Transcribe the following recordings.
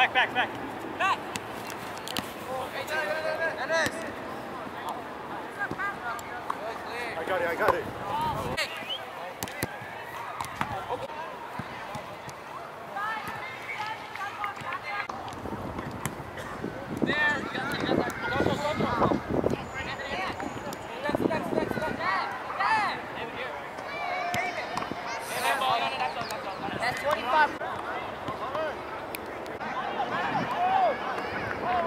Back, back, back. Back. I got it, I got it.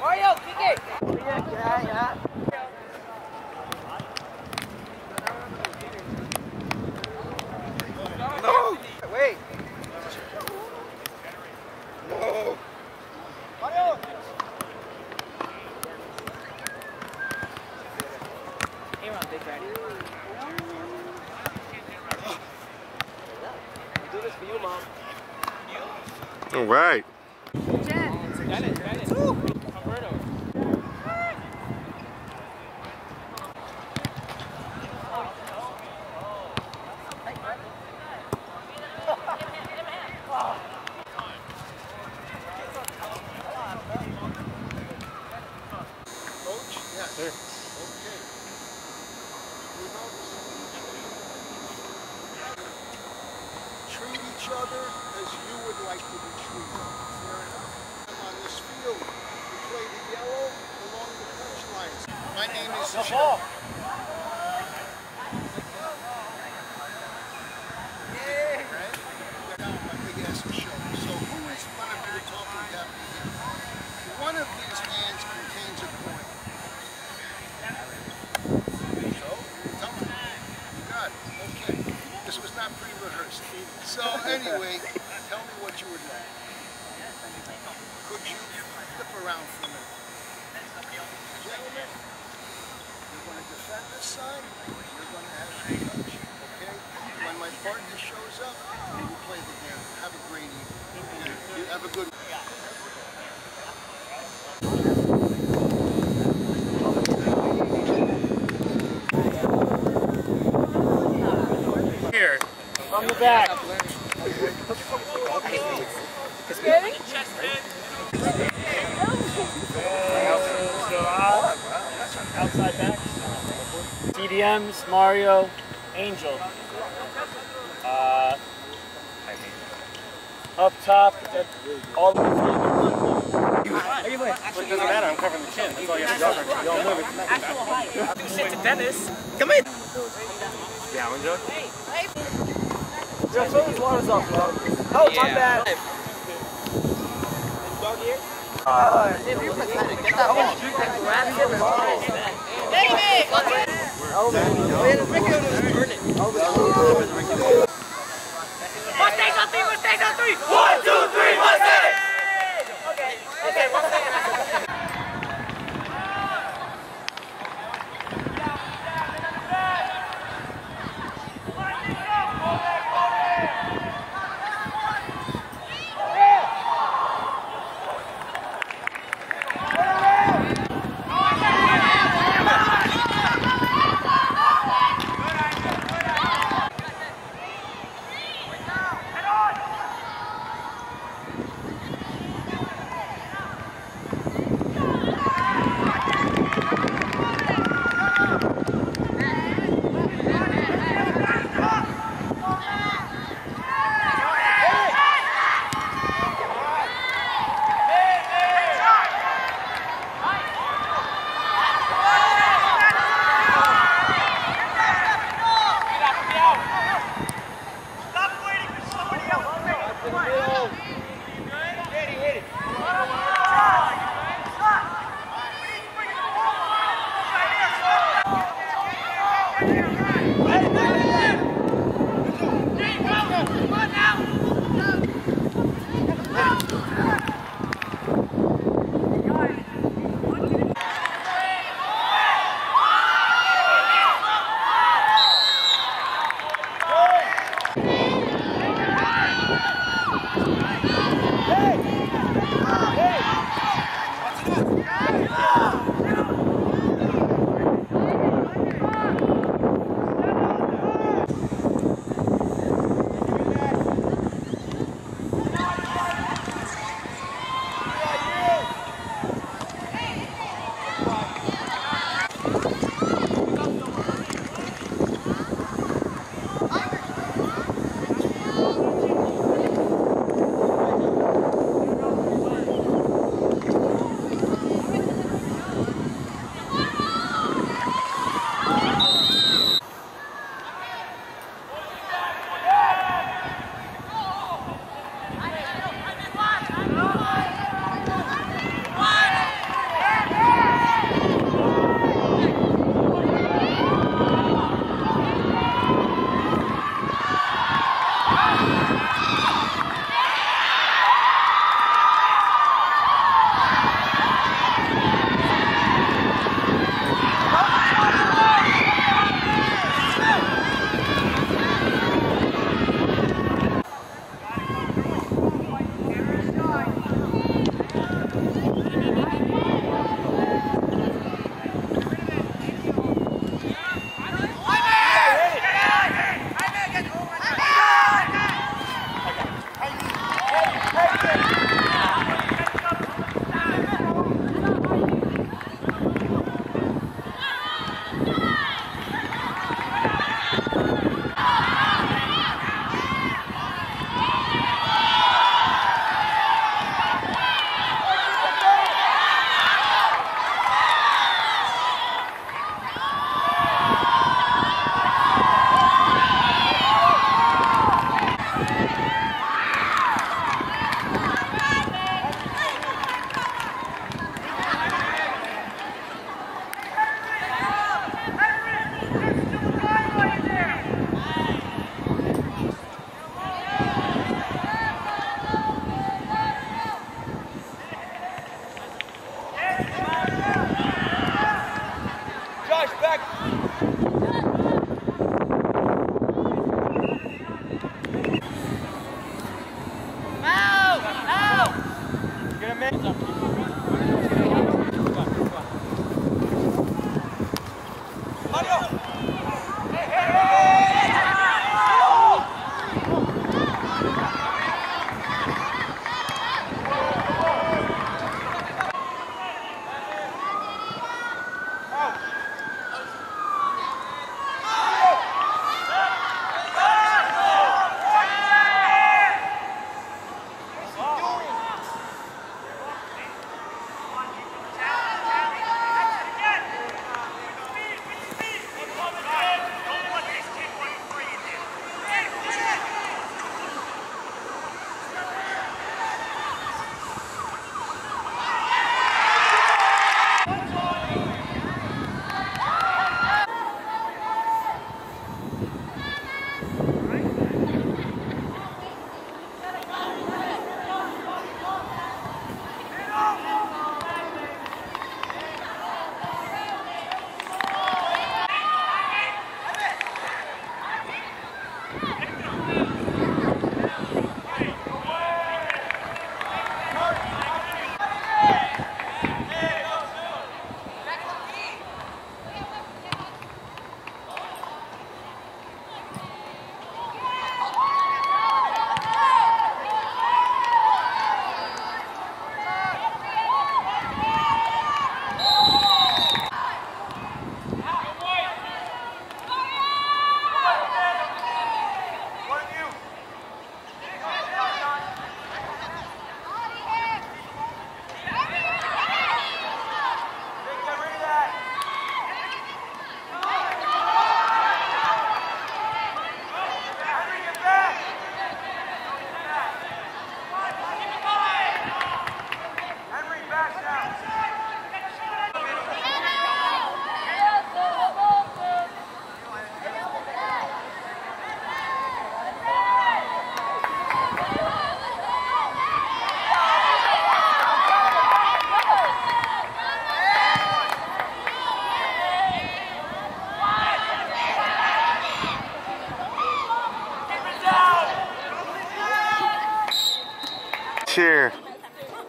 Mario, kick it! No! Wait! No! Hey, Ron, big daddy. Do this for you, mom. All right. Yes. Sir. Okay. We know this. Treat other as you would like to be treated. Fair enough. On this field, we play the yellow along the lines. My name is Jim. Right? Down my big ass show. So who is one of you talking about me here? One of these hands contains a coin. So, tell me. You got it. Okay. This was not pre-rehearsed. So anyway, tell me what you would like. Could you flip around for a minute? Gentlemen, you're going to defend this side. You're going to have to touch. Okay? When my partner shows up, we play the game. Have a great evening. You have a good Here. From the back. DMs, Mario, Angel. Uh, up top, all the way Hey, it doesn't matter, I'm covering the chin. That's all you have to cover. You all move it. Actual height. Do shit to Dennis. Come in. Yeah, I'm joking. Hey, hey. Yo, throw these waters off, bro. Oh, yeah. my bad. Dog here? Uh, if you're pathetic, get that off. David! over. Over.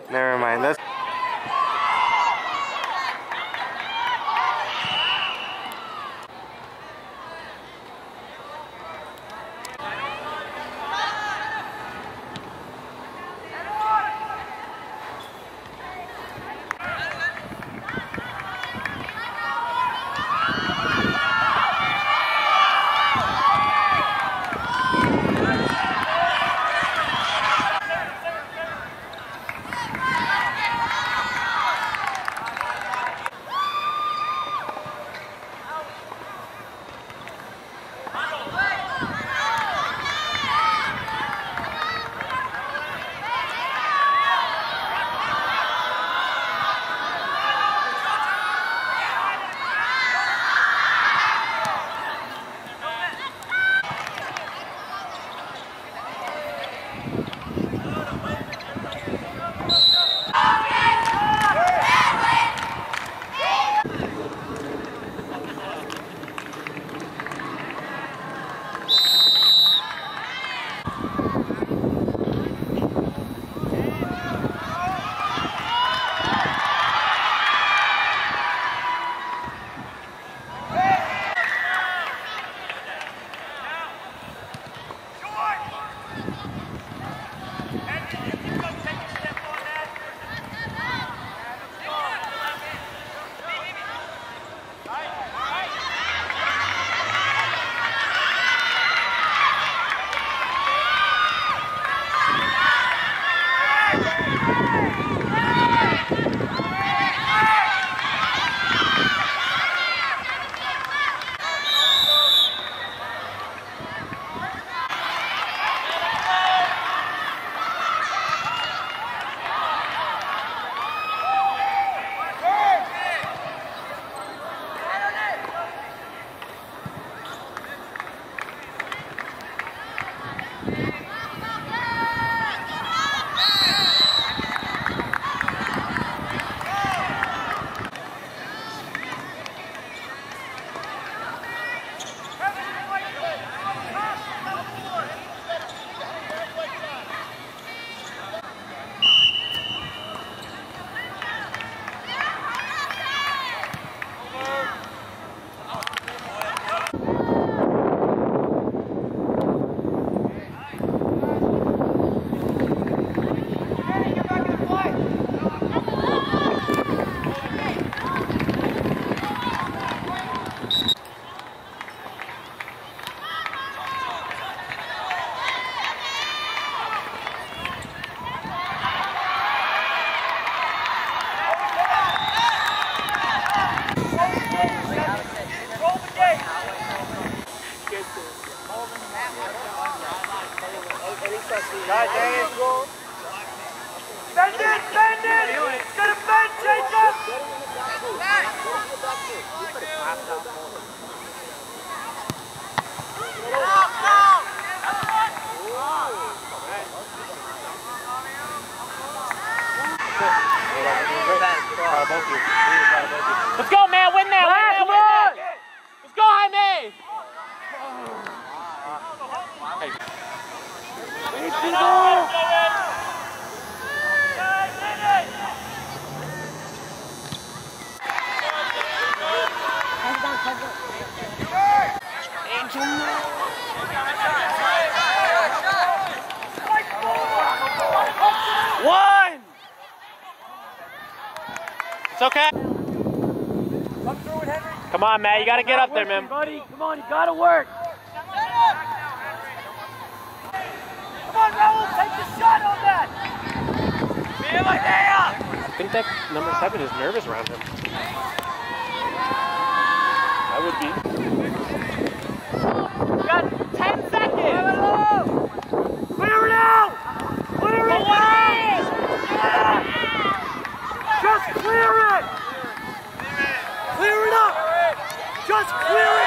Never mind. That's okay? Come through it, Henry. Come on, Matt. You got to get up there, man. Buddy. Come on, you got to work. Come on, Raul. Take the shot on that. I think that number seven is nervous around him. I would be. Got 10 seconds. Clear it out. Clear it out. Clear it! Clear it up! Just clear it!